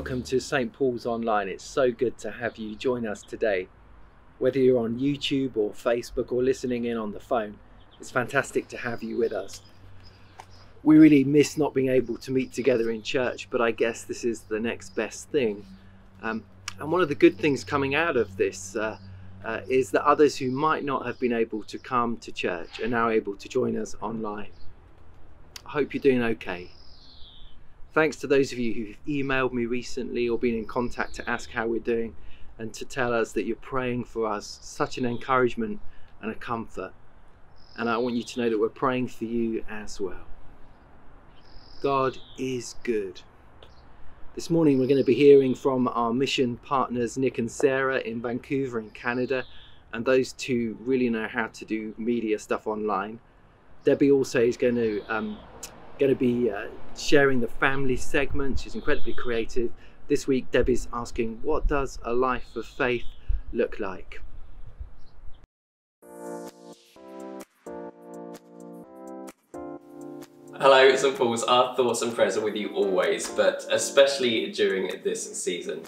welcome to St. Paul's Online. It's so good to have you join us today. Whether you're on YouTube or Facebook or listening in on the phone, it's fantastic to have you with us. We really miss not being able to meet together in church, but I guess this is the next best thing. Um, and one of the good things coming out of this uh, uh, is that others who might not have been able to come to church are now able to join us online. I hope you're doing okay. Thanks to those of you who've emailed me recently or been in contact to ask how we're doing and to tell us that you're praying for us. Such an encouragement and a comfort. And I want you to know that we're praying for you as well. God is good. This morning we're going to be hearing from our mission partners Nic and Sarah in Vancouver in Canada and those two really know how to do media stuff online. Debbie also is going to um, going to be uh, sharing the family segment. She's incredibly creative. This week, Debbie's asking, what does a life of faith look like? Hello, St Paul's. Our thoughts and prayers are with you always, but especially during this season.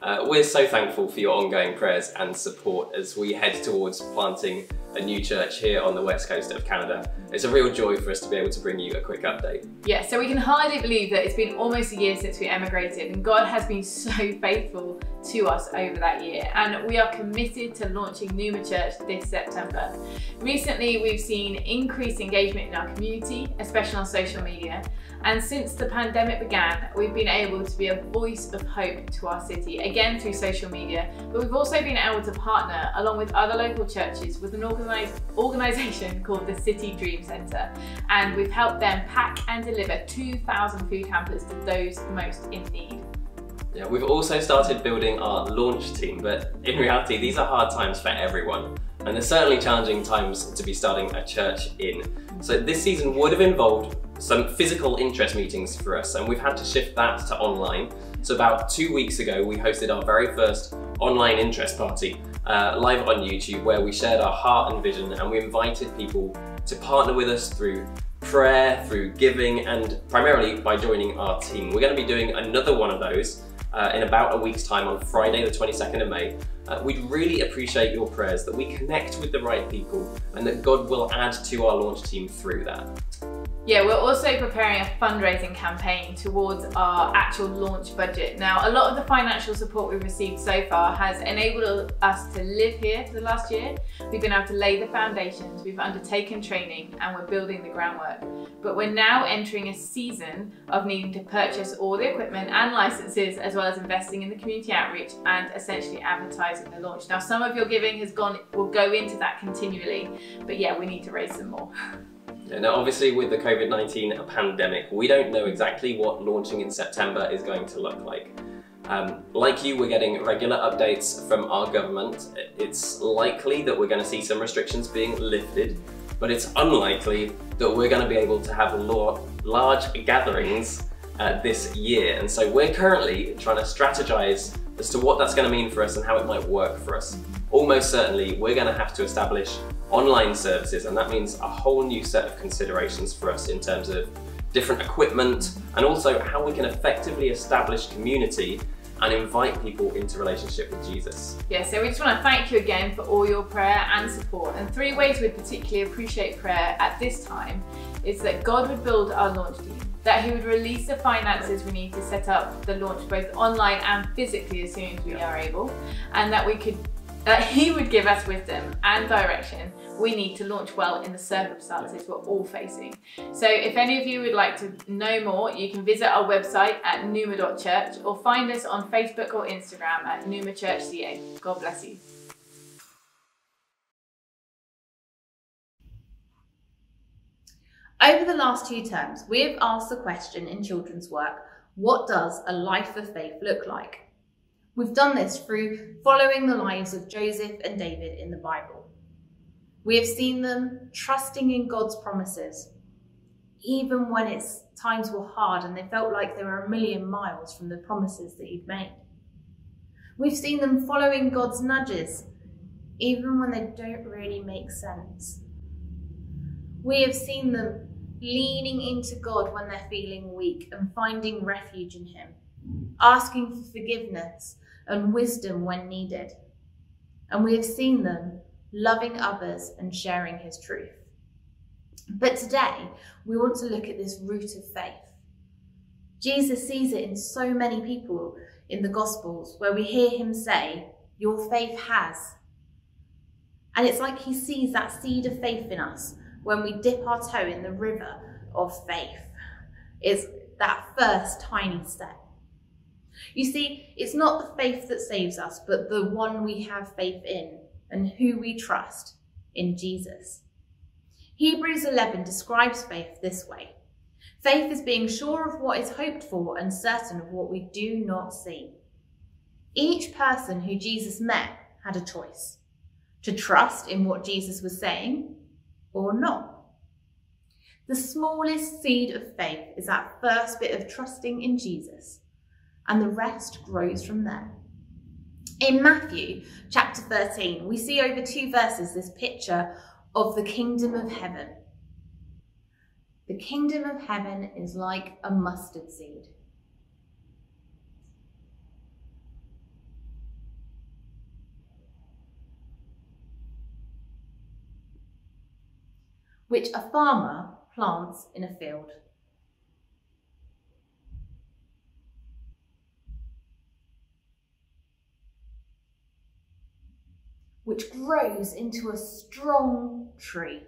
Uh, we're so thankful for your ongoing prayers and support as we head towards planting a new church here on the west coast of Canada. It's a real joy for us to be able to bring you a quick update. Yeah, so we can hardly believe that it's been almost a year since we emigrated and God has been so faithful to us over that year and we are committed to launching Numa Church this September. Recently we've seen increased engagement in our community, especially on social media, and since the pandemic began, we've been able to be a voice of hope to our city, again through social media, but we've also been able to partner along with other local churches with an organisation called the City Dream Centre, and we've helped them pack and deliver 2,000 food hampers to those most in need. Yeah, we've also started building our launch team, but in reality, these are hard times for everyone. And they're certainly challenging times to be starting a church in. So this season would have involved some physical interest meetings for us and we've had to shift that to online. So about two weeks ago, we hosted our very first online interest party uh, live on YouTube where we shared our heart and vision and we invited people to partner with us through prayer, through giving and primarily by joining our team. We're going to be doing another one of those uh, in about a week's time on Friday the 22nd of May. Uh, we'd really appreciate your prayers that we connect with the right people and that God will add to our launch team through that. Yeah, we're also preparing a fundraising campaign towards our actual launch budget. Now, a lot of the financial support we've received so far has enabled us to live here for the last year. We've been able to lay the foundations, we've undertaken training, and we're building the groundwork. But we're now entering a season of needing to purchase all the equipment and licenses, as well as investing in the community outreach and essentially advertising the launch. Now, some of your giving has gone, will go into that continually, but yeah, we need to raise some more. Now obviously with the COVID-19 pandemic, we don't know exactly what launching in September is going to look like. Um, like you, we're getting regular updates from our government. It's likely that we're going to see some restrictions being lifted, but it's unlikely that we're going to be able to have large gatherings uh, this year. And so we're currently trying to strategize as to what that's going to mean for us and how it might work for us. Almost certainly, we're going to have to establish online services, and that means a whole new set of considerations for us in terms of different equipment and also how we can effectively establish community and invite people into relationship with Jesus. Yeah, so we just want to thank you again for all your prayer and support. And three ways we particularly appreciate prayer at this time is that God would build our launch team, that He would release the finances we need to set up the launch both online and physically as soon as we are able, and that we could that He would give us wisdom and direction we need to launch well in the circumstances we're all facing. So if any of you would like to know more, you can visit our website at numa.church or find us on Facebook or Instagram at numachurchca. God bless you. Over the last two terms, we have asked the question in children's work, what does a life of faith look like? We've done this through following the lives of Joseph and David in the Bible. We have seen them trusting in God's promises, even when its times were hard and they felt like they were a million miles from the promises that He'd made. We've seen them following God's nudges, even when they don't really make sense. We have seen them leaning into God when they're feeling weak and finding refuge in Him, asking for forgiveness and wisdom when needed. And we have seen them loving others and sharing his truth. But today, we want to look at this root of faith. Jesus sees it in so many people in the Gospels where we hear him say, Your faith has. And it's like he sees that seed of faith in us when we dip our toe in the river of faith. It's that first tiny step. You see, it's not the faith that saves us, but the one we have faith in and who we trust in Jesus. Hebrews 11 describes faith this way Faith is being sure of what is hoped for and certain of what we do not see. Each person who Jesus met had a choice to trust in what Jesus was saying or not. The smallest seed of faith is that first bit of trusting in Jesus, and the rest grows from there. In Matthew chapter 13, we see over two verses this picture of the kingdom of heaven. The kingdom of heaven is like a mustard seed. Which a farmer plants in a field. Which grows into a strong tree.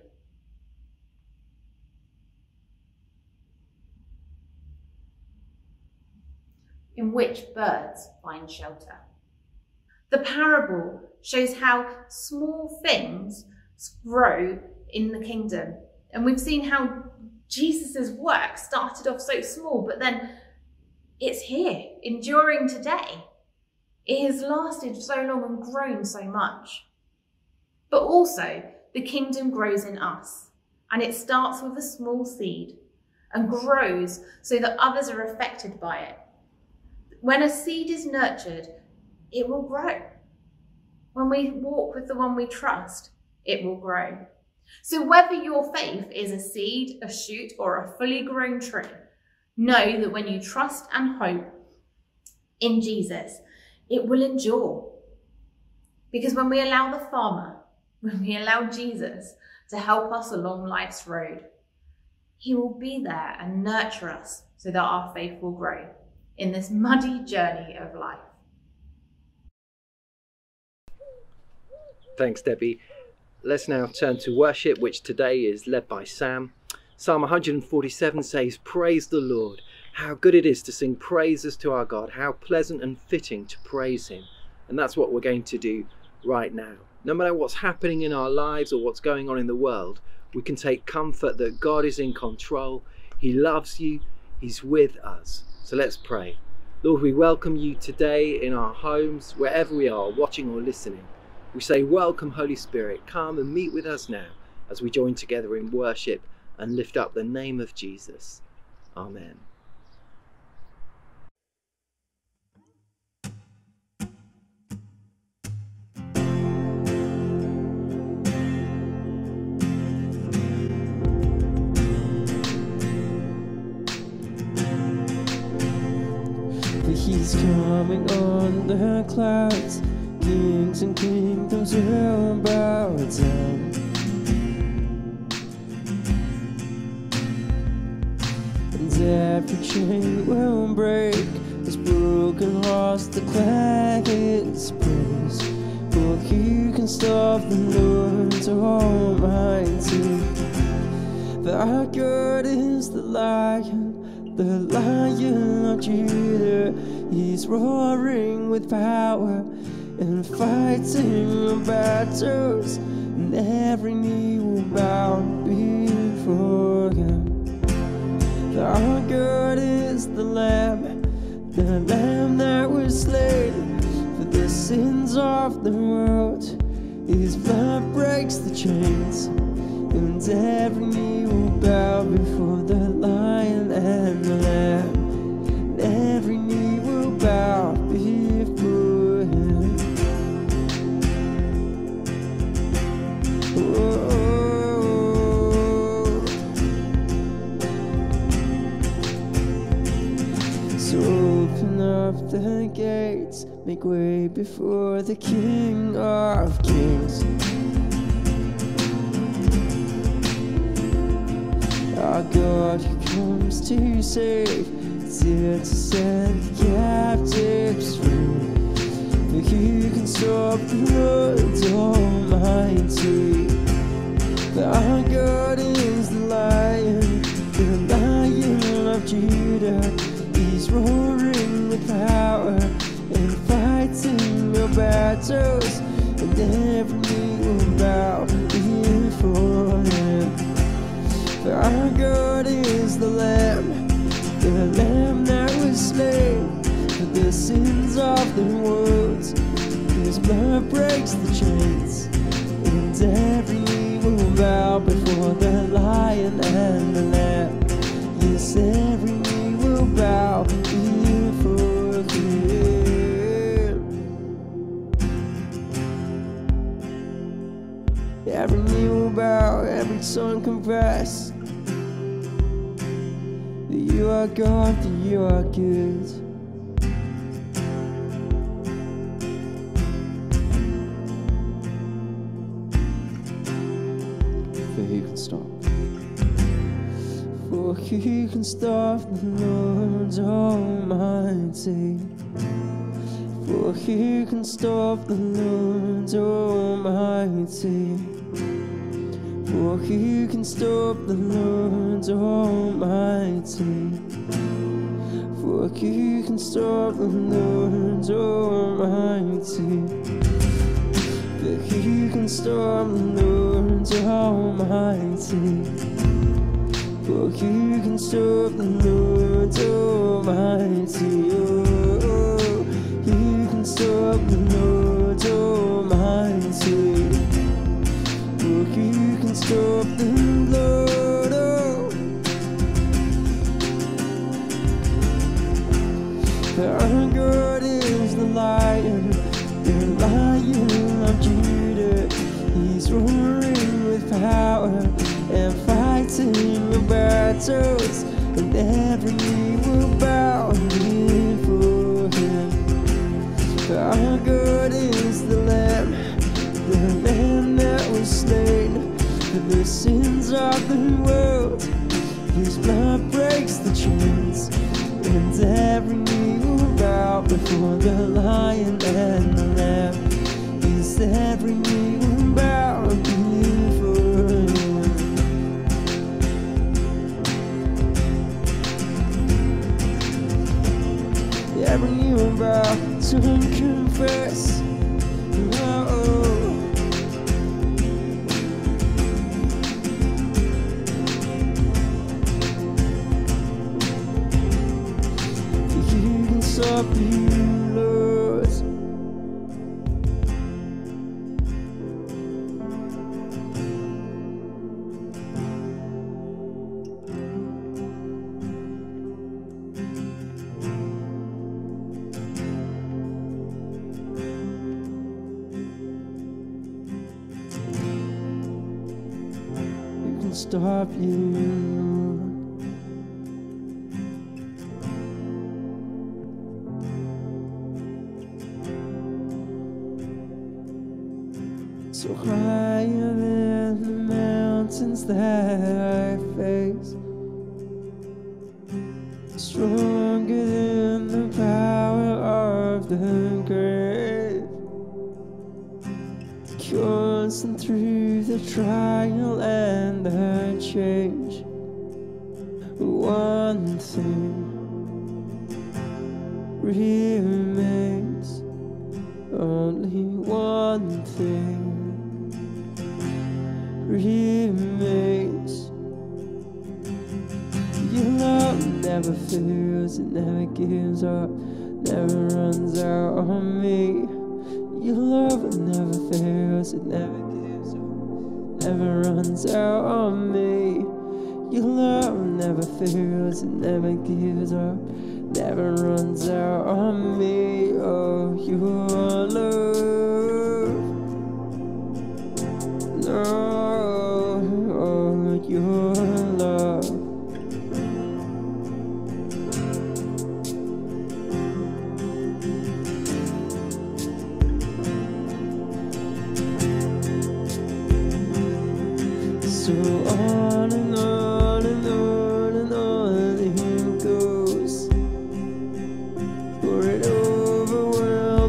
in which birds find shelter. The parable shows how small things grow in the kingdom. And we've seen how Jesus' work started off so small, but then it's here, enduring today. It has lasted so long and grown so much. But also, the kingdom grows in us, and it starts with a small seed and grows so that others are affected by it when a seed is nurtured, it will grow. When we walk with the one we trust, it will grow. So whether your faith is a seed, a shoot, or a fully grown tree, know that when you trust and hope in Jesus, it will endure. Because when we allow the farmer, when we allow Jesus to help us along life's road, he will be there and nurture us so that our faith will grow in this muddy journey of life. Thanks, Debbie. Let's now turn to worship, which today is led by Sam. Psalm 147 says, Praise the Lord. How good it is to sing praises to our God. How pleasant and fitting to praise Him. And that's what we're going to do right now. No matter what's happening in our lives or what's going on in the world, we can take comfort that God is in control. He loves you. He's with us. So let's pray. Lord, we welcome you today in our homes, wherever we are, watching or listening. We say, Welcome, Holy Spirit. Come and meet with us now as we join together in worship and lift up the name of Jesus. Amen. The clouds. Kings and kingdoms will bow down. And every chain will break. His broken hearts declare his praise. For he can stop the Lord Almighty. The good is the lion, the lion of Judah. He's roaring with power and fighting battles, and every knee will bow before him. The good is the Lamb, the Lamb that was slain for the sins of the world. His blood breaks the chains, and every knee will bow before the Lion and make way before the King of Kings. Our God who comes to save, here to set the captives free. For he can stop the Lord Almighty. For our God is the Lion, the Lion of Judah. He's roaring with power and fighting your battles, and every knee will bow before him. For our God is the Lamb, the Lamb that was slain for the sins of the world. His blood breaks the chains, and every knee will bow before the Lion and the Lamb. Yes, every knee will bow every tongue confess that you are God, that you are good. For who can stop? For who can stop the Lord Almighty? For who can stop the Lord Almighty? For who can stop the Lord Almighty? For who can stop the Lord Almighty? For who can stop the Lord Almighty? For who can stop the Lord Almighty? Oh, oh, oh. who can stop the Lord Almighty? Can stop the God is the Lion, the Lion of Judah. He's roaring with power and fighting the battles, and every of the world. His blood breaks the chains, and every knee will bow before the Lion and the Lamb. Yes, every knee will bow. Every knee will bow to confess. Stop you,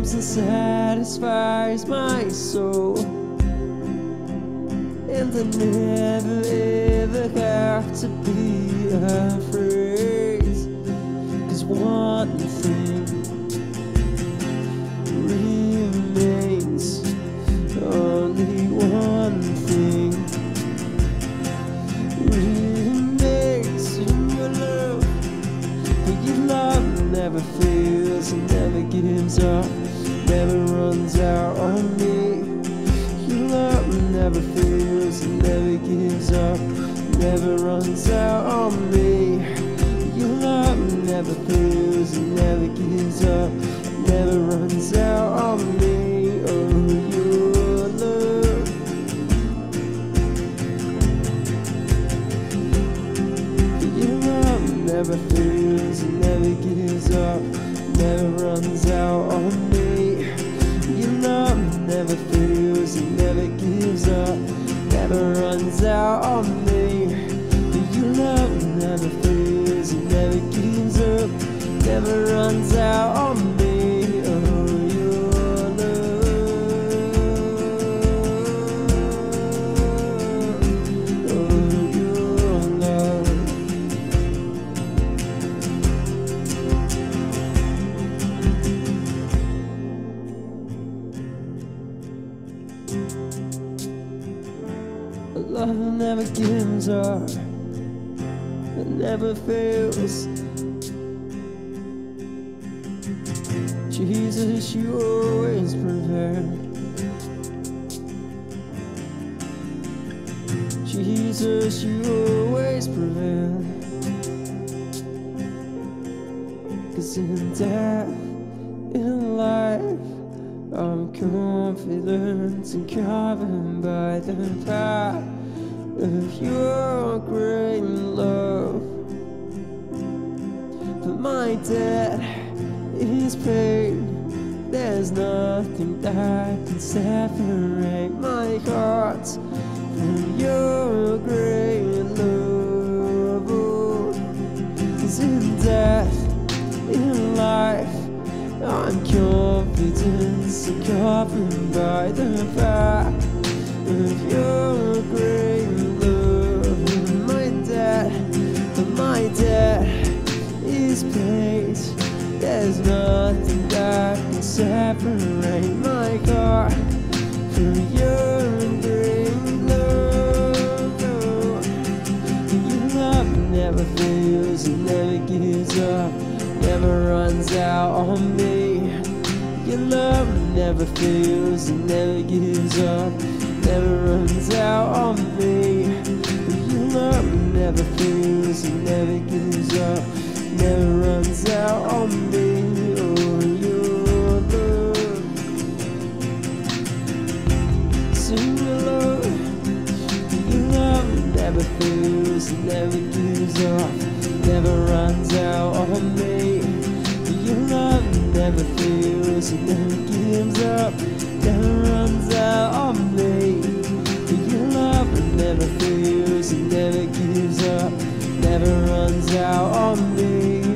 overwhelms and satisfies my soul. And I never ever have to be afraid. Cause one thing remains. Only one thing remains in your love. But your love never fails and never gives up, never runs out on me. Your love never fails never gives up, never runs out on me. Your love never fails never gives up, never runs out on me. Oh, never fails never gives up, never runs out runs out on me. Your love never and never gives up, never runs out never fails. Jesus, you always prevail. Jesus, you always prevail. Cause in death, in life, I'm confident and covered by the power of your great my debt is paid. There's nothing that can separate my heart from your great love. Cause in death, in life, I'm confident covered by the power of your There's nothing that can separate my heart from your great love. Your love never fails, it never gives up, never runs out on me. Your love never fails, it never gives up, never runs out on me. Your love never fails, it never gives up, never runs out on me. Never gives up, never runs out on me. Your love never fails, it never gives up, never runs out on me. Your love never fails, it never gives up, never runs out on me.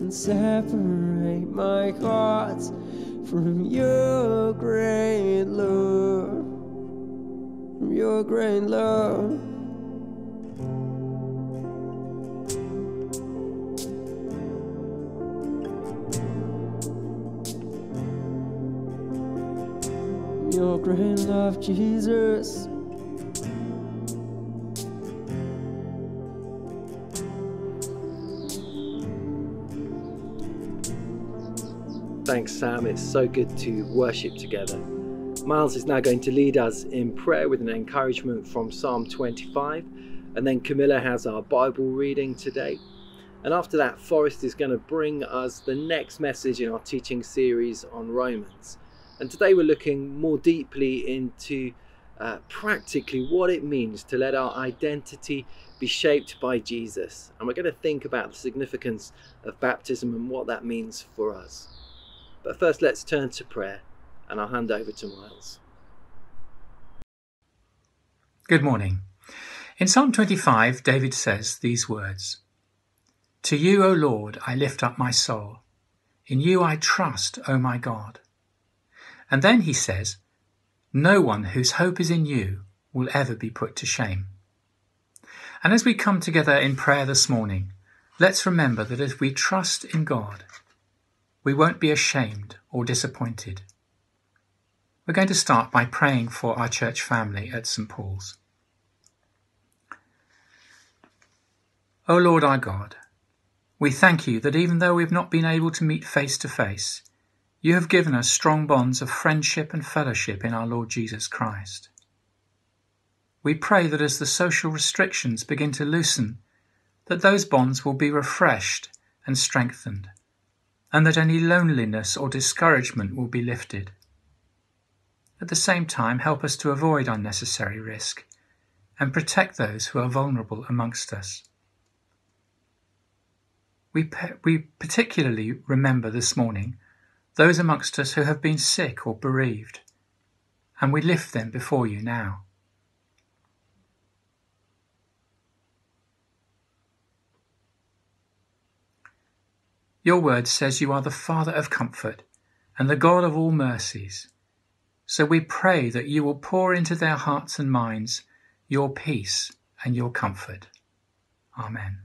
Can separate my heart from your great love. From your great love. Your great love, Jesus. Thanks, Sam. It's so good to worship together. Miles is now going to lead us in prayer with an encouragement from Psalm 25, and then Camilla has our Bible reading today. And after that, Forest is going to bring us the next message in our teaching series on Romans. And today we're looking more deeply into uh, practically what it means to let our identity be shaped by Jesus. And we're going to think about the significance of baptism and what that means for us. But first, let's turn to prayer, and I'll hand over to Miles. Good morning. In Psalm 25, David says these words To you, O Lord, I lift up my soul. In you I trust, O my God. And then he says, No one whose hope is in you will ever be put to shame. And as we come together in prayer this morning, let's remember that if we trust in God, we won't be ashamed or disappointed. We're going to start by praying for our church family at St. Paul's. O Lord our God, we thank you that even though we've not been able to meet face to face, you have given us strong bonds of friendship and fellowship in our Lord Jesus Christ. We pray that as the social restrictions begin to loosen, that those bonds will be refreshed and strengthened, and that any loneliness or discouragement will be lifted. At the same time, help us to avoid unnecessary risk and protect those who are vulnerable amongst us. We, pe- we particularly remember this morning those amongst us who have been sick or bereaved, and we lift them before you now. Your word says you are the Father of comfort and the God of all mercies. So we pray that you will pour into their hearts and minds your peace and your comfort. Amen.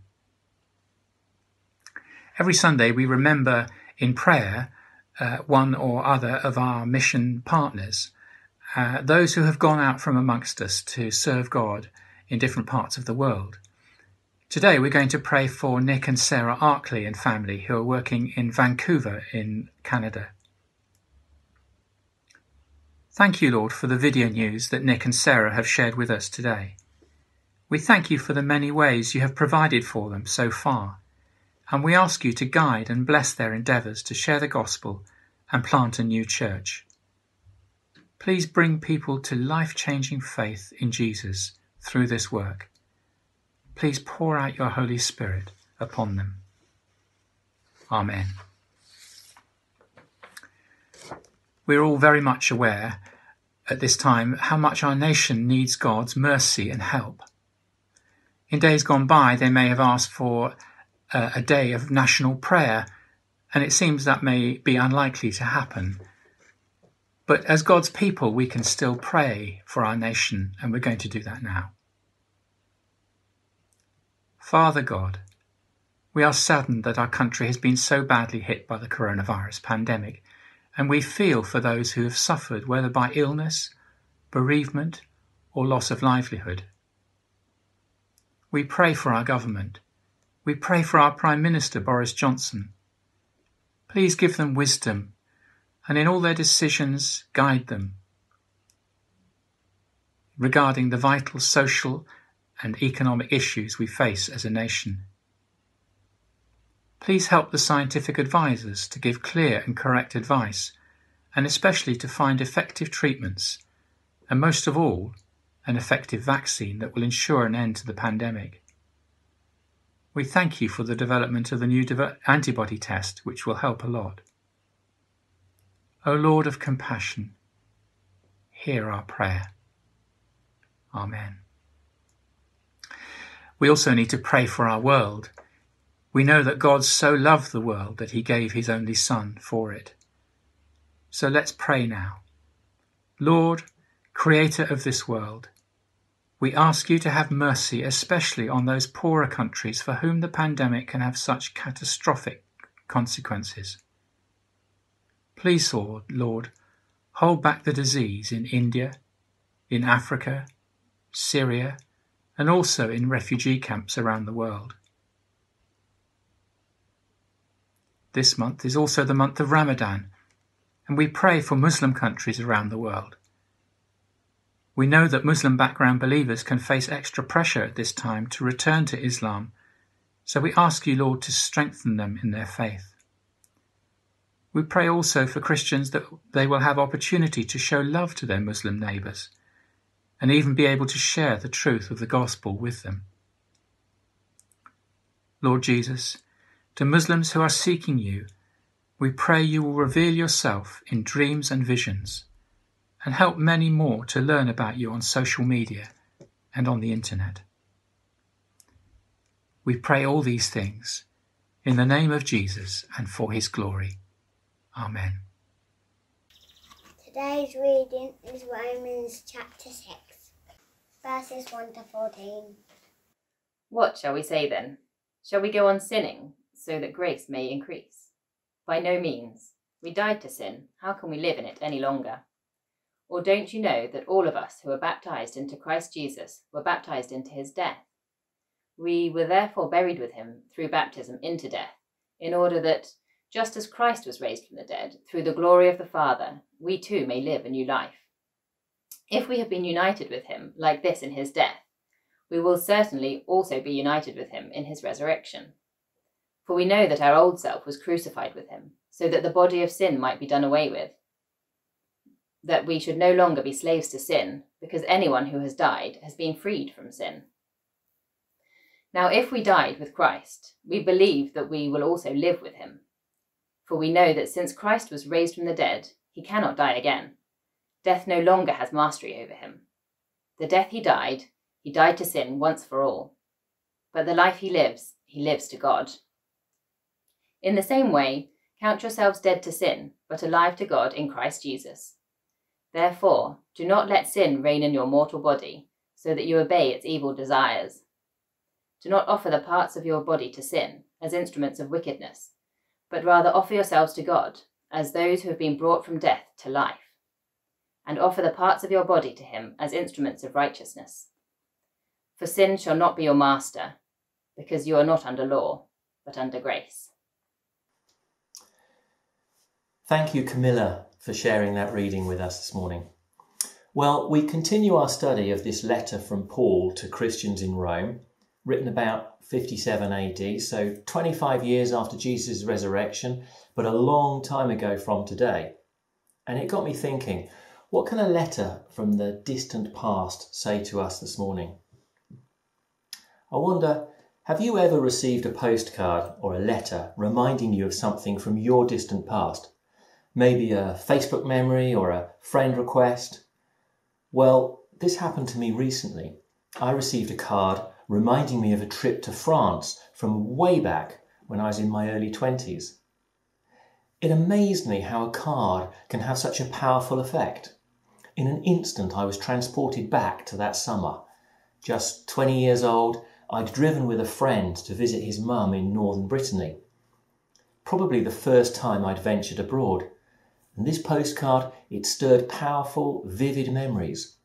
Every Sunday we remember in prayer uh, one or other of our mission partners, uh, those who have gone out from amongst us to serve God in different parts of the world. Today we're going to pray for Nic and Sarah Arkley and family who are working in Vancouver in Canada. Thank you, Lord, for the video news that Nic and Sarah have shared with us today. We thank you for the many ways you have provided for them so far, and we ask you to guide and bless their endeavours to share the gospel and plant a new church. Please bring people to life changing faith in Jesus through this work please pour out your Holy Spirit upon them. Amen. We're all very much aware at this time how much our nation needs God's mercy and help. In days gone by, they may have asked for a, day of national prayer, and it seems that may be unlikely to happen. But as God's people, we can still pray for our nation, and we're going to do that now. Father God, we are saddened that our country has been so badly hit by the coronavirus pandemic, and we feel for those who have suffered, whether by illness, bereavement, or loss of livelihood. We pray for our government. We pray for our Prime Minister Boris Johnson. Please give them wisdom and in all their decisions guide them regarding the vital social and economic issues we face as a nation. Please help the scientific advisors to give clear and correct advice, and especially to find effective treatments, and most of all, an effective vaccine that will ensure an end to the pandemic. We thank you for the development of the new antibody test, which will help a lot. O Lord of compassion, hear our prayer. Amen. We also need to pray for our world. We know that God so loved the world that he gave his only Son for it. So let's pray now. Lord, Creator of this world, we ask you to have mercy, especially on those poorer countries for whom the pandemic can have such catastrophic consequences. Please, Lord, hold back the disease in India, in Africa, Syria, and also in refugee camps around the world. This month is also the month of Ramadan, and we pray for Muslim countries around the world. We know that Muslim background believers can face extra pressure at this time to return to Islam, so we ask you, Lord, to strengthen them in their faith. We pray also for Christians that they will have opportunity to show love to their Muslim neighbours and even be able to share the truth of the gospel with them. Lord Jesus, to Muslims who are seeking you, we pray you will reveal yourself in dreams and visions and help many more to learn about you on social media and on the internet. We pray all these things in the name of Jesus and for his glory. Amen. Today's reading is Romans chapter 6, verses 1 to 14. What shall we say then? Shall we go on sinning so that grace may increase? By no means. We died to sin. How can we live in it any longer? Or don't you know that all of us who were baptized into Christ Jesus were baptized into his death? We were therefore buried with him through baptism into death, in order that, just as Christ was raised from the dead through the glory of the Father, we too may live a new life. If we have been united with him like this in his death, we will certainly also be united with him in his resurrection. For we know that our old self was crucified with him, so that the body of sin might be done away with, that we should no longer be slaves to sin, because anyone who has died has been freed from sin. Now, if we died with Christ, we believe that we will also live with him. For we know that since Christ was raised from the dead, he cannot die again. Death no longer has mastery over him. The death he died, he died to sin once for all. But the life he lives, he lives to God. In the same way, count yourselves dead to sin, but alive to God in Christ Jesus. Therefore, do not let sin reign in your mortal body, so that you obey its evil desires. Do not offer the parts of your body to sin as instruments of wickedness, but rather offer yourselves to God as those who have been brought from death to life, and offer the parts of your body to him as instruments of righteousness. For sin shall not be your master, because you are not under law, but under grace. Thank you, Camilla, for sharing that reading with us this morning. Well, we continue our study of this letter from Paul to Christians in Rome, written about 57 AD, so 25 years after Jesus' resurrection, but a long time ago from today. And it got me thinking, what can a letter from the distant past say to us this morning? I wonder, have you ever received a postcard or a letter reminding you of something from your distant past? Maybe a Facebook memory or a friend request? Well, this happened to me recently. I received a card reminding me of a trip to France from way back when I was in my early 20s. It amazed me how a card can have such a powerful effect. In an instant, I was transported back to that summer. Just 20 years old, I'd driven with a friend to visit his mum in northern Brittany. Probably the first time I'd ventured abroad. And this postcard, it stirred powerful, vivid memories.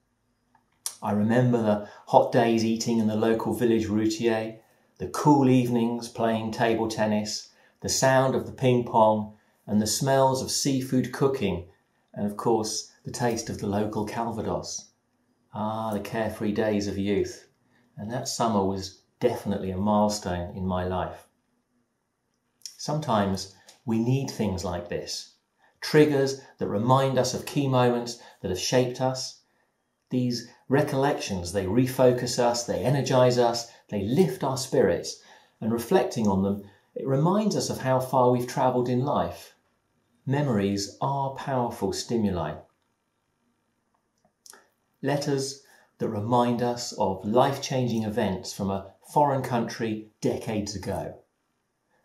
I remember the hot days eating in the local village routier, the cool evenings playing table tennis, the sound of the ping pong, and the smells of seafood cooking, and of course the taste of the local calvados. Ah, the carefree days of youth and that summer was definitely a milestone in my life. Sometimes we need things like this triggers that remind us of key moments that have shaped us. These recollections, they refocus us, they energize us, they lift our spirits, and reflecting on them, it reminds us of how far we've travelled in life. Memories are powerful stimuli. Letters that remind us of life changing events from a foreign country decades ago.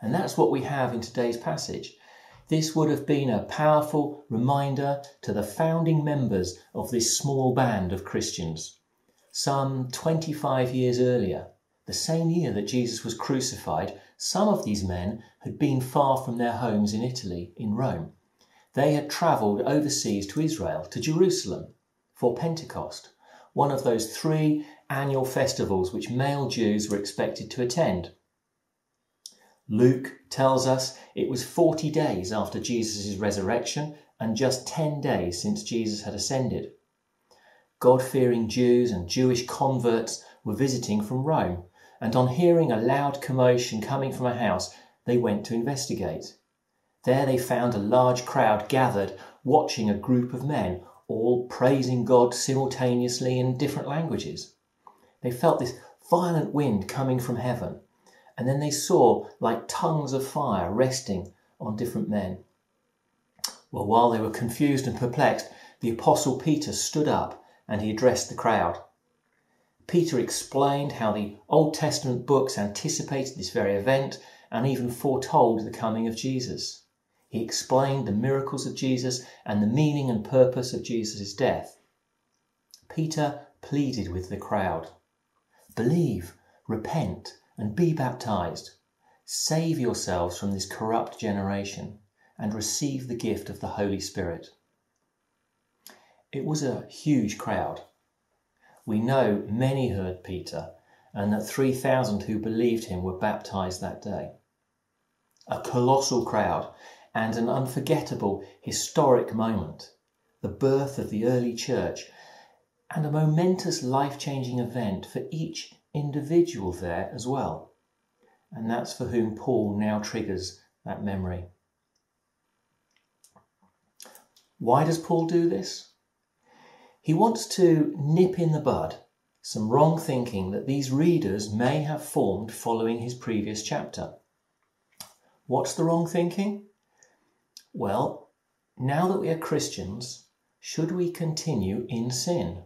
And that's what we have in today's passage. This would have been a powerful reminder to the founding members of this small band of Christians. Some 25 years earlier, the same year that Jesus was crucified, some of these men had been far from their homes in Italy, in Rome. They had travelled overseas to Israel, to Jerusalem, for Pentecost one of those three annual festivals which male Jews were expected to attend. Luke tells us it was 40 days after Jesus' resurrection and just 10 days since Jesus had ascended. God fearing Jews and Jewish converts were visiting from Rome, and on hearing a loud commotion coming from a house, they went to investigate. There they found a large crowd gathered watching a group of men, all praising God simultaneously in different languages. They felt this violent wind coming from heaven, and then they saw like tongues of fire resting on different men. Well, while they were confused and perplexed, the Apostle Peter stood up and he addressed the crowd. Peter explained how the Old Testament books anticipated this very event and even foretold the coming of Jesus. He explained the miracles of Jesus and the meaning and purpose of Jesus' death. Peter pleaded with the crowd Believe, repent, and be baptized. Save yourselves from this corrupt generation and receive the gift of the Holy Spirit. It was a huge crowd. We know many heard Peter and that 3,000 who believed him were baptized that day. A colossal crowd and an unforgettable historic moment, the birth of the early church, and a momentous life changing event for each individual there as well. And that's for whom Paul now triggers that memory. Why does Paul do this? He wants to nip in the bud some wrong thinking that these readers may have formed following his previous chapter. What's the wrong thinking? Well, now that we are Christians, should we continue in sin?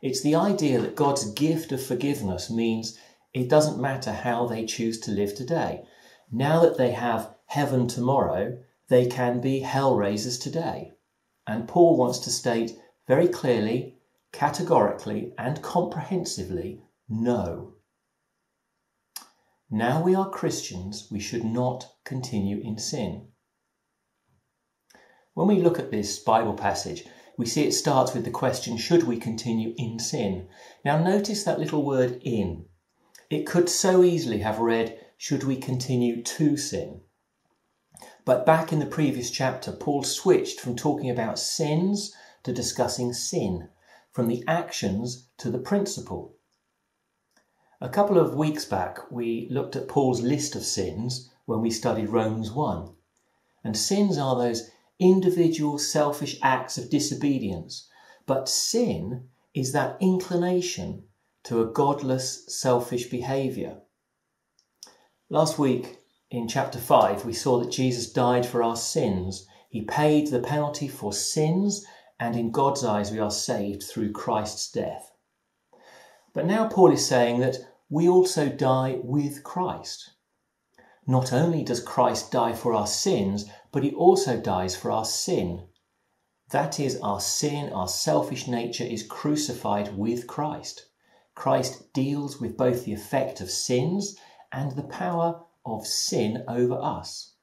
It's the idea that God's gift of forgiveness means it doesn't matter how they choose to live today. Now that they have heaven tomorrow, they can be hell raisers today. And Paul wants to state very clearly, categorically, and comprehensively no. Now we are Christians, we should not continue in sin. When we look at this Bible passage, we see it starts with the question, should we continue in sin? Now notice that little word in. It could so easily have read, should we continue to sin? But back in the previous chapter, Paul switched from talking about sins to discussing sin, from the actions to the principle. A couple of weeks back, we looked at Paul's list of sins when we studied Romans 1. And sins are those individual selfish acts of disobedience, but sin is that inclination to a godless, selfish behaviour. Last week, in chapter 5, we saw that Jesus died for our sins. He paid the penalty for sins, and in God's eyes, we are saved through Christ's death. But now Paul is saying that we also die with Christ. Not only does Christ die for our sins, but he also dies for our sin. That is, our sin, our selfish nature is crucified with Christ. Christ deals with both the effect of sins and the power of sin over us.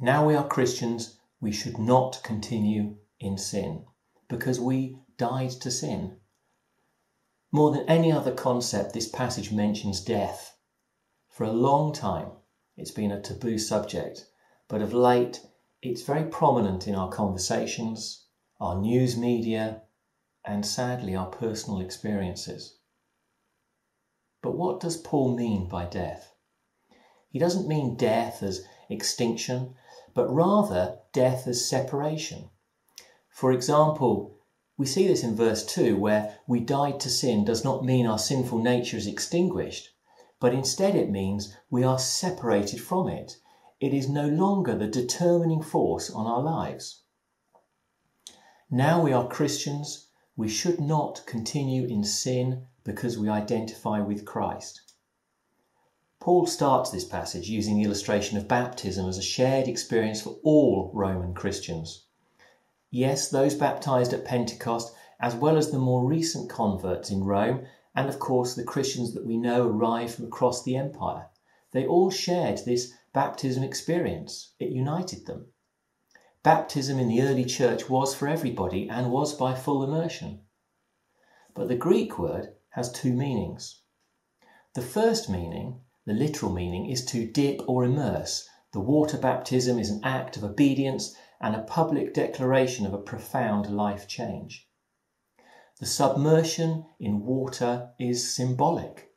Now we are Christians, we should not continue in sin because we died to sin. More than any other concept, this passage mentions death. For a long time, it's been a taboo subject, but of late, it's very prominent in our conversations, our news media, and sadly, our personal experiences. But what does Paul mean by death? He doesn't mean death as extinction, but rather death as separation. For example, we see this in verse 2 where we died to sin does not mean our sinful nature is extinguished, but instead it means we are separated from it. It is no longer the determining force on our lives. Now we are Christians, we should not continue in sin because we identify with Christ. Paul starts this passage using the illustration of baptism as a shared experience for all Roman Christians. Yes, those baptized at Pentecost, as well as the more recent converts in Rome, and of course the Christians that we know arrived from across the empire, they all shared this baptism experience. It united them. Baptism in the early church was for everybody and was by full immersion. But the Greek word has two meanings. The first meaning, the literal meaning, is to dip or immerse, The water baptism is an act of obedience and a public declaration of a profound life change. The submersion in water is symbolic,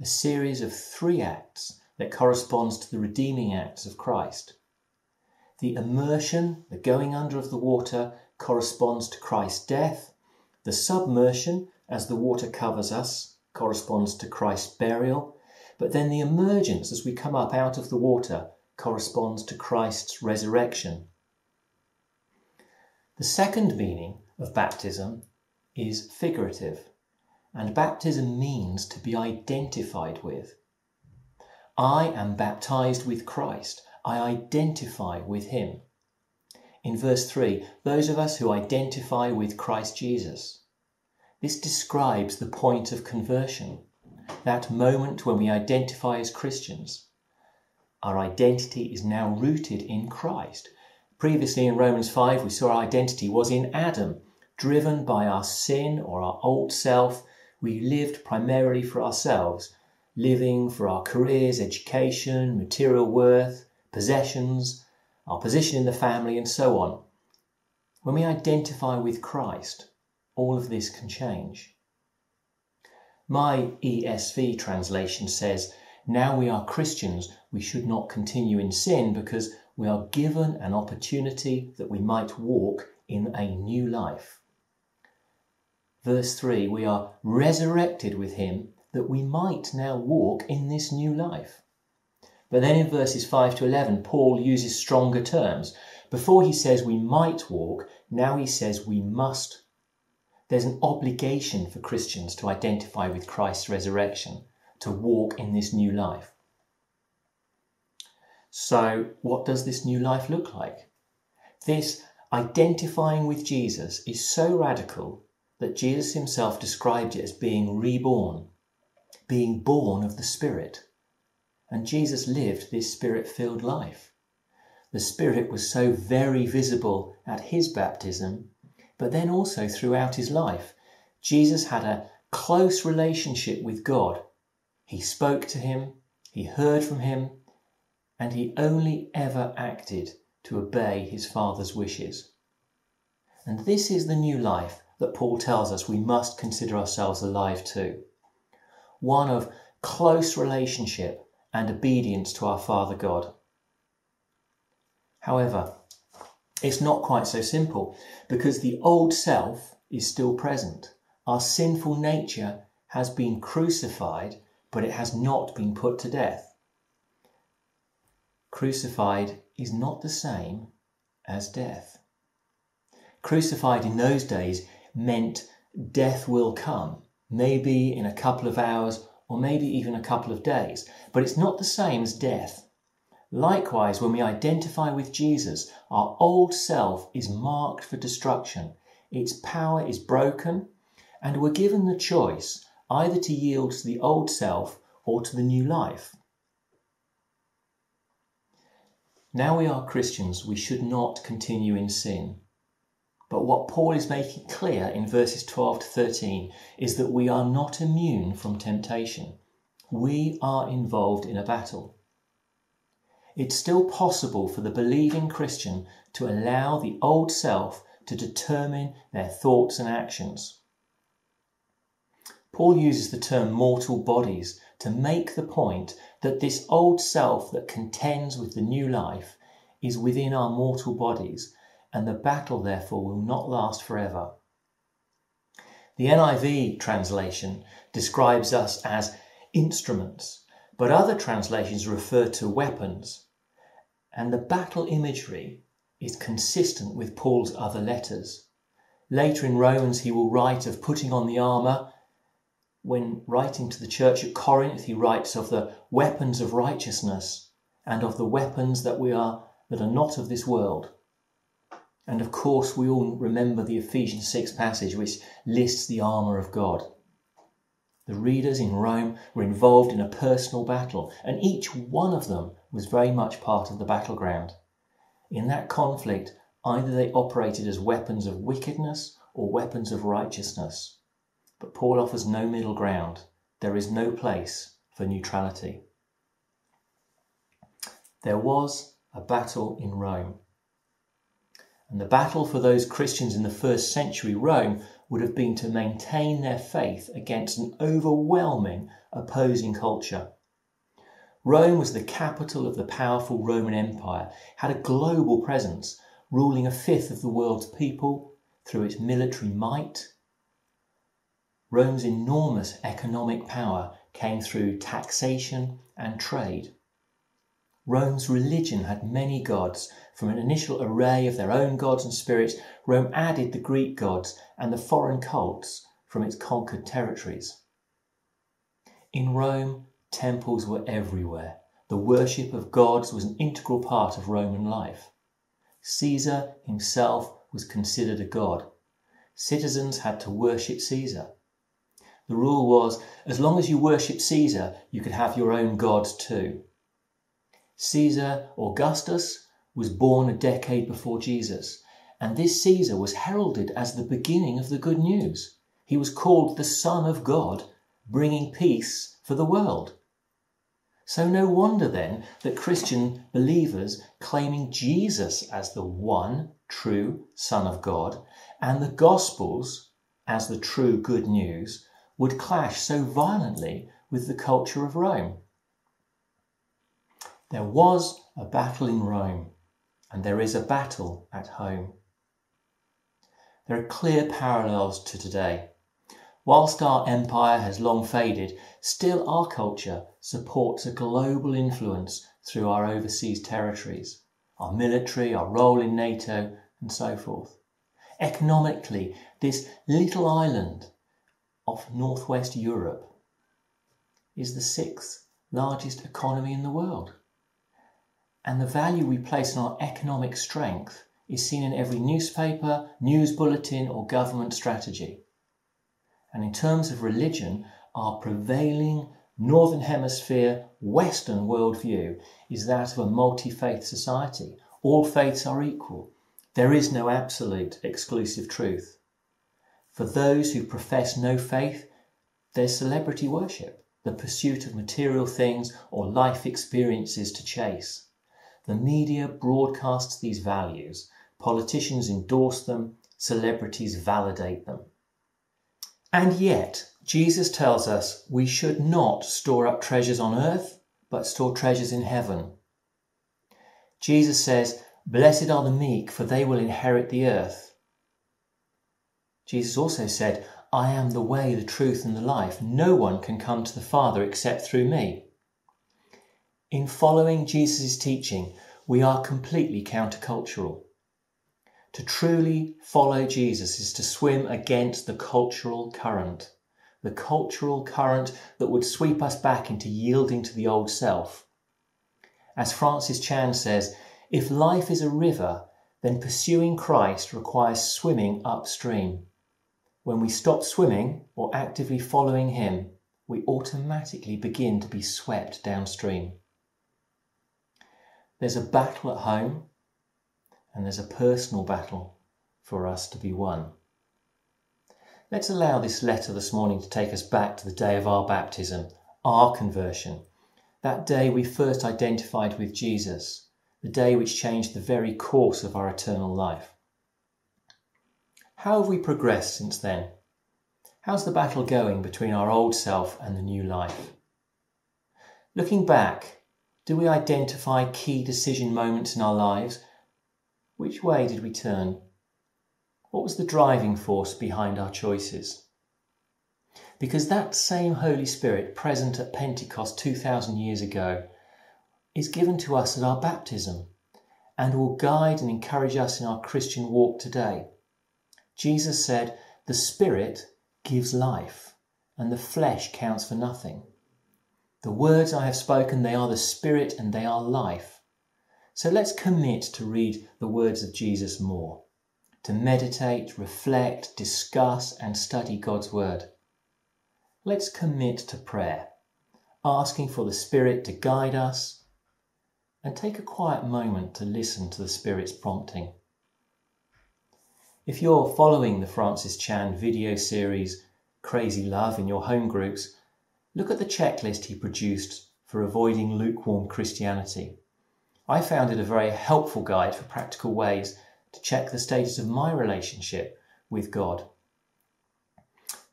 a series of three acts that corresponds to the redeeming acts of Christ. The immersion, the going under of the water, corresponds to Christ's death. The submersion, as the water covers us, corresponds to Christ's burial. But then the emergence, as we come up out of the water, corresponds to Christ's resurrection. The second meaning of baptism is figurative, and baptism means to be identified with. I am baptized with Christ. I identify with him. In verse 3, those of us who identify with Christ Jesus. This describes the point of conversion, that moment when we identify as Christians. Our identity is now rooted in Christ. Previously in Romans 5, we saw our identity was in Adam. Driven by our sin or our old self, we lived primarily for ourselves, living for our careers, education, material worth, possessions, our position in the family, and so on. When we identify with Christ, all of this can change. My ESV translation says, Now we are Christians, we should not continue in sin because we are given an opportunity that we might walk in a new life. Verse 3 We are resurrected with him that we might now walk in this new life. But then in verses 5 to 11, Paul uses stronger terms. Before he says we might walk, now he says we must. There's an obligation for Christians to identify with Christ's resurrection, to walk in this new life. So, what does this new life look like? This identifying with Jesus is so radical that Jesus himself described it as being reborn, being born of the Spirit. And Jesus lived this spirit filled life. The Spirit was so very visible at his baptism, but then also throughout his life. Jesus had a close relationship with God. He spoke to him, he heard from him, and he only ever acted to obey his Father's wishes. And this is the new life that Paul tells us we must consider ourselves alive to one of close relationship and obedience to our Father God. However, it's not quite so simple because the old self is still present. Our sinful nature has been crucified, but it has not been put to death crucified is not the same as death. Crucified in those days meant death will come, maybe in a couple of hours or maybe even a couple of days, but it's not the same as death. Likewise, when we identify with Jesus, our old self is marked for destruction. Its power is broken, and we're given the choice either to yield to the old self or to the new life. Now we are Christians, we should not continue in sin. But what Paul is making clear in verses 12 to 13 is that we are not immune from temptation. We are involved in a battle. It's still possible for the believing Christian to allow the old self to determine their thoughts and actions. Paul uses the term mortal bodies to make the point that this old self that contends with the new life is within our mortal bodies, and the battle therefore will not last forever. The NIV translation describes us as instruments, but other translations refer to weapons, and the battle imagery is consistent with Paul's other letters. Later in Romans, he will write of putting on the armour when writing to the church at Corinth, he writes of the weapons of righteousness and of the weapons that we are that are not of this world. And of course, we all remember the Ephesians 6 passage which lists the armour of God. The readers in Rome were involved in a personal battle, and each one of them was very much part of the battleground. In that conflict, either they operated as weapons of wickedness or weapons of righteousness. But Paul offers no middle ground. There is no place for neutrality. There was a battle in Rome. And the battle for those Christians in the first century Rome would have been to maintain their faith against an overwhelming opposing culture. Rome was the capital of the powerful Roman Empire, had a global presence, ruling a fifth of the world's people through its military might. Rome's enormous economic power came through taxation and trade. Rome's religion had many gods. From an initial array of their own gods and spirits, Rome added the Greek gods and the foreign cults from its conquered territories. In Rome, temples were everywhere. The worship of gods was an integral part of Roman life. Caesar himself was considered a god. Citizens had to worship Caesar. The rule was as long as you worship Caesar, you could have your own gods too. Caesar Augustus was born a decade before Jesus, and this Caesar was heralded as the beginning of the good news. He was called the Son of God, bringing peace for the world. So, no wonder then that Christian believers claiming Jesus as the one true Son of God and the Gospels as the true good news would clash so violently with the culture of Rome. There was a battle in Rome, and there is a battle at home. There are clear parallels to today. Whilst our empire has long faded, still our culture supports a global influence through our overseas territories, our military, our role in NATO, and so forth. Economically, this little island of northwest Europe is the sixth largest economy in the world. And the value we place on our economic strength is seen in every newspaper, news bulletin, or government strategy. And in terms of religion, our prevailing Northern Hemisphere Western worldview is that of a multi faith society. All faiths are equal. There is no absolute exclusive truth. For those who profess no faith, there's celebrity worship, the pursuit of material things or life experiences to chase. The media broadcasts these values, politicians endorse them, celebrities validate them. And yet, Jesus tells us we should not store up treasures on earth, but store treasures in heaven. Jesus says, Blessed are the meek, for they will inherit the earth. Jesus also said, I am the way, the truth, and the life. No one can come to the Father except through me. In following Jesus' teaching, we are completely countercultural. To truly follow Jesus is to swim against the cultural current, the cultural current that would sweep us back into yielding to the old self. As Francis Chan says, if life is a river, then pursuing Christ requires swimming upstream. When we stop swimming or actively following Him, we automatically begin to be swept downstream. There's a battle at home, and there's a personal battle for us to be won. Let's allow this letter this morning to take us back to the day of our baptism, our conversion, that day we first identified with Jesus, the day which changed the very course of our eternal life. How have we progressed since then? How's the battle going between our old self and the new life? Looking back, do we identify key decision moments in our lives? Which way did we turn? What was the driving force behind our choices? Because that same Holy Spirit present at Pentecost 2,000 years ago is given to us at our baptism and will guide and encourage us in our Christian walk today. Jesus said, The Spirit gives life, and the flesh counts for nothing. The words I have spoken, they are the spirit and they are life. So let's commit to read the words of Jesus more, to meditate, reflect, discuss, and study God's word. Let's commit to prayer, asking for the Spirit to guide us, and take a quiet moment to listen to the Spirit's prompting. If you're following the Francis Chan video series Crazy Love in your home groups, Look at the checklist he produced for avoiding lukewarm Christianity. I found it a very helpful guide for practical ways to check the status of my relationship with God.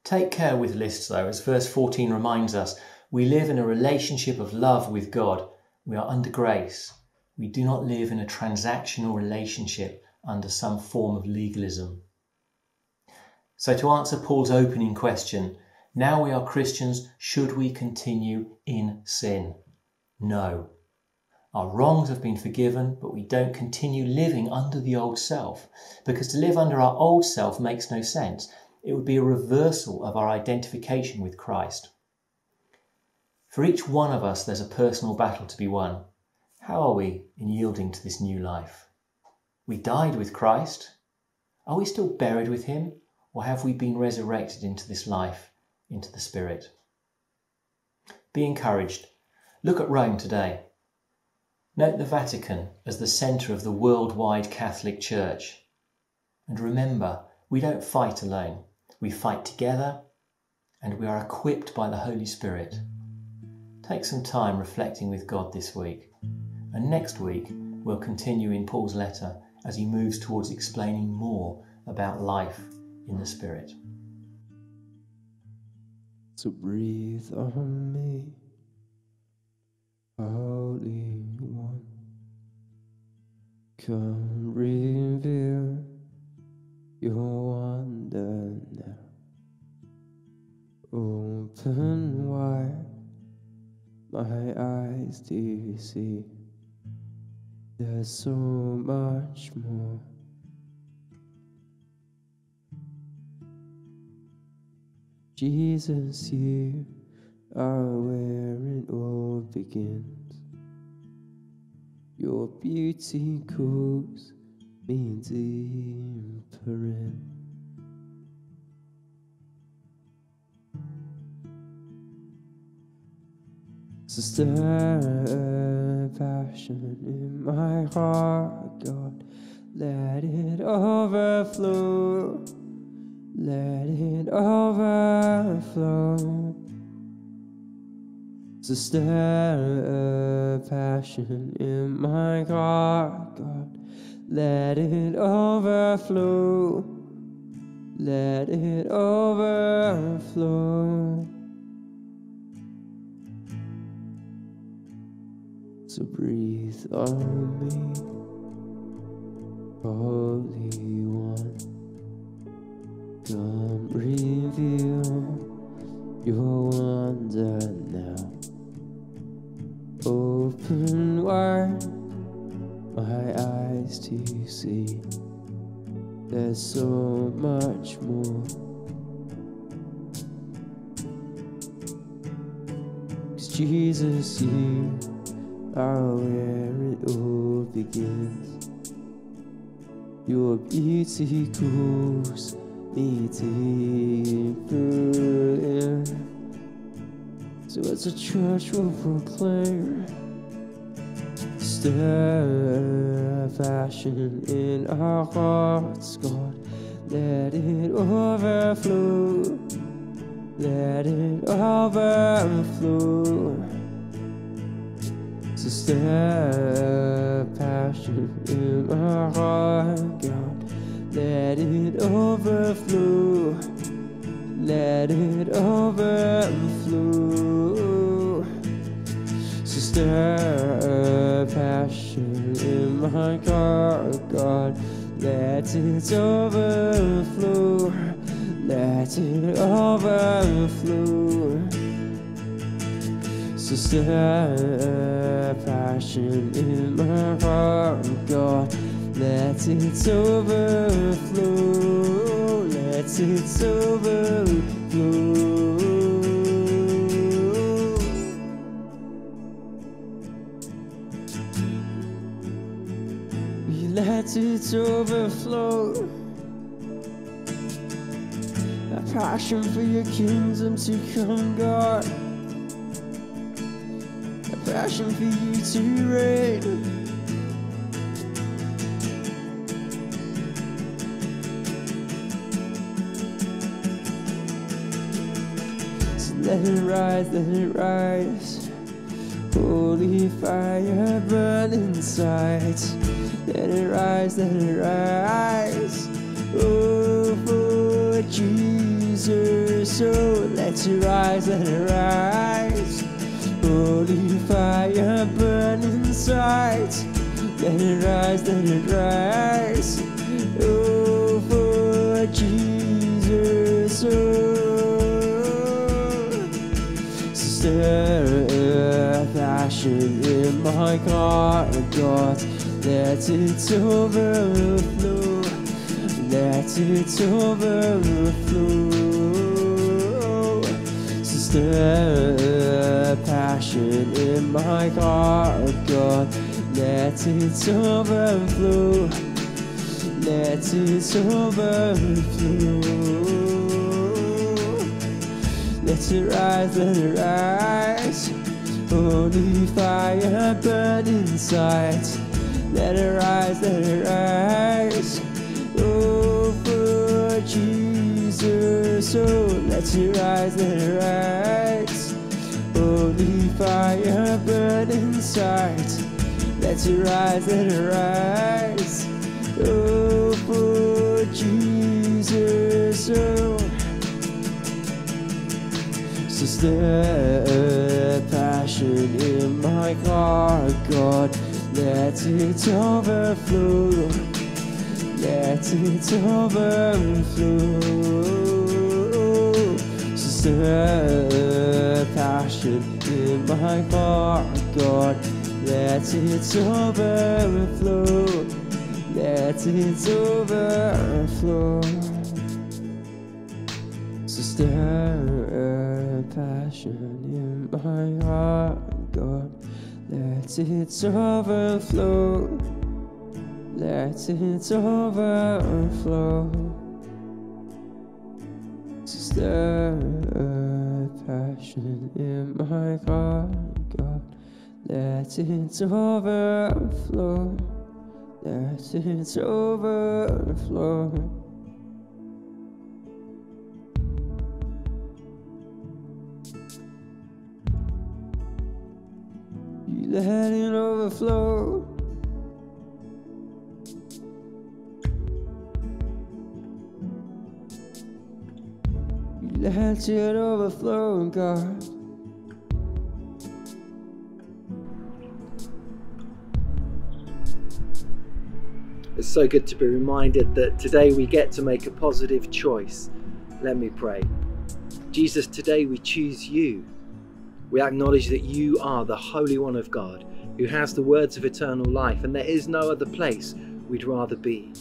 Take care with lists, though, as verse 14 reminds us we live in a relationship of love with God. We are under grace. We do not live in a transactional relationship under some form of legalism. So, to answer Paul's opening question, now we are Christians, should we continue in sin? No. Our wrongs have been forgiven, but we don't continue living under the old self, because to live under our old self makes no sense. It would be a reversal of our identification with Christ. For each one of us, there's a personal battle to be won. How are we in yielding to this new life? We died with Christ. Are we still buried with him, or have we been resurrected into this life, into the Spirit? Be encouraged. Look at Rome today. Note the Vatican as the centre of the worldwide Catholic Church. And remember, we don't fight alone. We fight together and we are equipped by the Holy Spirit. Take some time reflecting with God this week. And next week, we'll continue in Paul's letter as he moves towards explaining more about life in the Spirit. So breathe on me, Holy One. Come reveal your wonder now. Open wide my eyes to see. There's so much more. Jesus, you are where it all begins. Your beauty calls me deeper in. A passion in my heart, God. Let it overflow. Let it overflow. So stir a passion in my heart, God. Let it overflow. Let it overflow. So breathe on me, Holy One. Come reveal your wonder now. Open wide my eyes to see. There's so much more. Cause Jesus, you are where it all begins. Your beauty calls me deeper in. So as a church will proclaim, stir passion in our hearts, God. Let it overflow. Let it overflow. So stir passion in my heart, God. Let it overflow. Let it overflow. So stir a passion in my heart, God. Let it overflow. Let it overflow. So stir a passion in my heart, God. Let it overflow. Let it overflow. Let it overflow. A passion for your kingdom to come, God. A passion for you to reign. Let it rise, let it rise. Holy fire burn inside. Let it rise, let it rise. Oh, for Jesus. Oh, let it rise, let it rise. Holy fire burn inside. Let it rise, let it rise. Oh, for Jesus. Oh, stir a passion in my God. Let it overflow. Let it overflow. A passion in my God. Let it overflow. Let it overflow. Let it rise, let it rise. Holy fire burn inside. Let it rise, let it rise. Oh, for Jesus. Oh, let it rise, let it rise. Holy fire burn inside. Let it rise, let it rise. Oh, for Jesus. Oh, passion in my heart, God. Let it overflow. Let it overflow. Stir passion in my heart, God. Let it overflow. Let it overflow. A passion in my heart, God. Let it overflow. Let it overflow. Stir a passion in my heart, God. Let it overflow. Let it overflow. Let it overflow. Let it overflow, God. It's so good to be reminded that today we get to make a positive choice. Let me pray. Jesus, today we choose you. We acknowledge that you are the Holy One of God who has the words of eternal life, and there is no other place we'd rather be.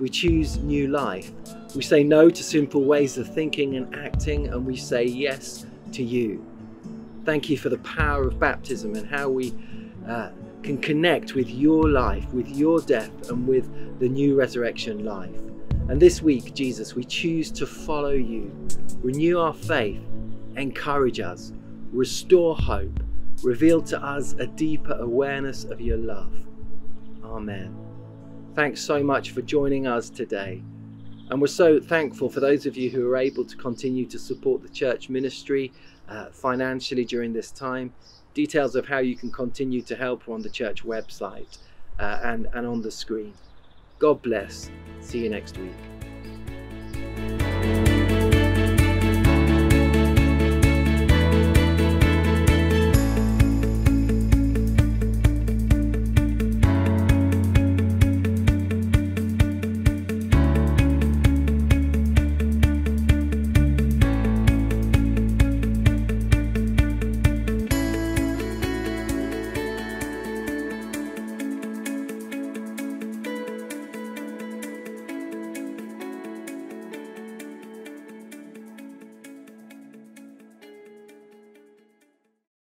We choose new life. We say no to sinful ways of thinking and acting, and we say yes to you. Thank you for the power of baptism and how we uh, can connect with your life, with your death, and with the new resurrection life. And this week, Jesus, we choose to follow you, renew our faith, encourage us, restore hope, reveal to us a deeper awareness of your love. Amen. Thanks so much for joining us today. And we're so thankful for those of you who are able to continue to support the church ministry uh, financially during this time. Details of how you can continue to help are on the church website uh, and, and on the screen. God bless. See you next week.